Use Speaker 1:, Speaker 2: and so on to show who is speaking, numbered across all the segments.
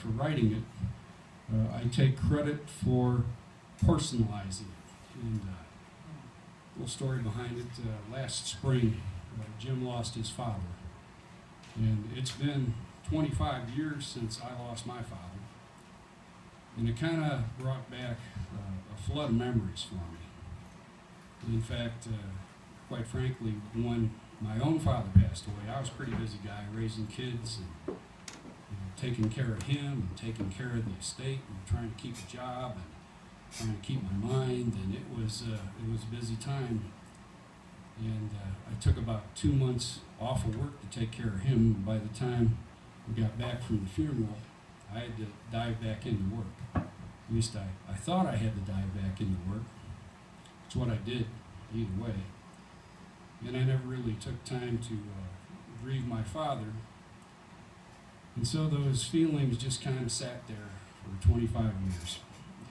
Speaker 1: for writing it. Uh, I take credit for personalizing it. And uh, little story behind it. Uh, last spring, uh, Jim lost his father, and it's been 25 years since I lost my father. And it kind of brought back uh, a flood of memories for me. In fact, uh, quite frankly, when my own father passed away, I was a pretty busy guy raising kids and taking care of him and taking care of the estate and trying to keep a job and trying to keep my mind. And it was uh, it was a busy time. And uh, I took about two months off of work to take care of him. By the time we got back from the funeral, I had to dive back into work. At least I, I thought I had to dive back into work. It's what I did either way. And I never really took time to uh, grieve my father. And so those feelings just kind of sat there for 25 years.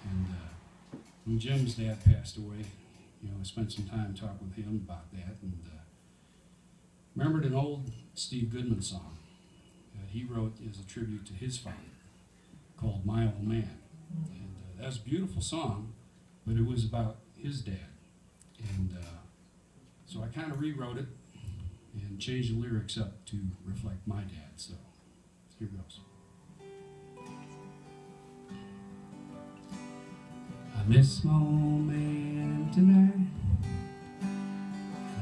Speaker 1: And uh, when Jim's dad passed away, you know, I spent some time talking with him about that. And uh, remembered an old Steve Goodman song that he wrote as a tribute to his father called My Old Man. And uh, that's a beautiful song, but it was about his dad. And uh, so I kind of rewrote it and changed the lyrics up to reflect my dad. So here goes. I miss my old man tonight.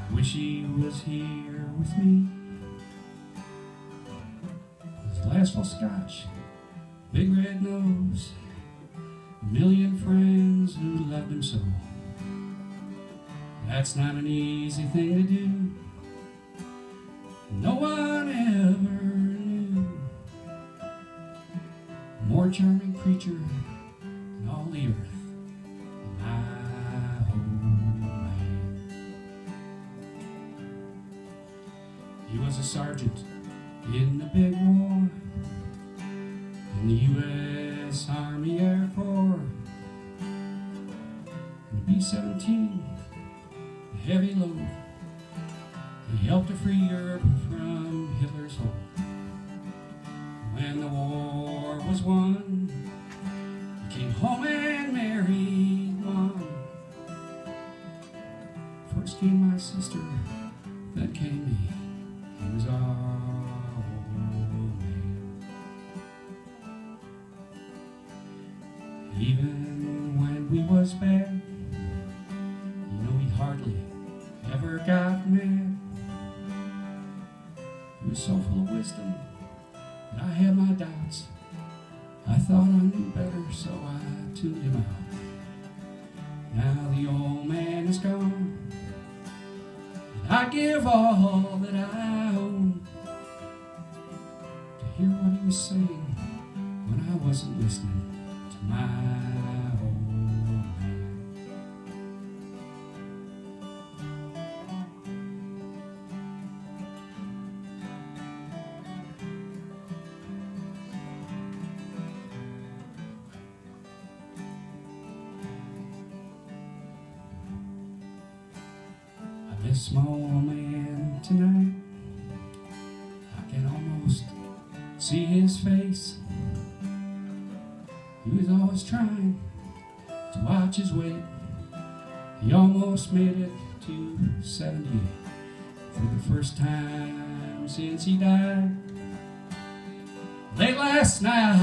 Speaker 1: I wish he was here with me. His glass full scotch, big red nose, a million friends who loved him so. That's not an easy thing to do. No more charming creature in all the earth. He was a sergeant in the big war in the U.S. Army Air Corps. In the B-17 heavy load. He helped to free Europe from Hitler's hold. When the war was won, he came home and married mom. First came my sister, then came me. He was our old man. Even when we was bad, you know he hardly ever got mad. He was so full of wisdom I had my doubts. I thought I knew better, so I tuned him out. Now the old man is gone, and I give all that I own to hear what he was saying when I wasn't listening to my miss my man tonight. I can almost see his face. He was always trying to watch his weight. He almost made it to 78 for the first time since he died. Late last night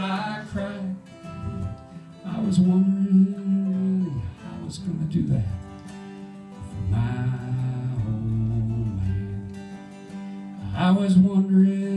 Speaker 1: I cried. I was wondering how I was gonna do that I was wondering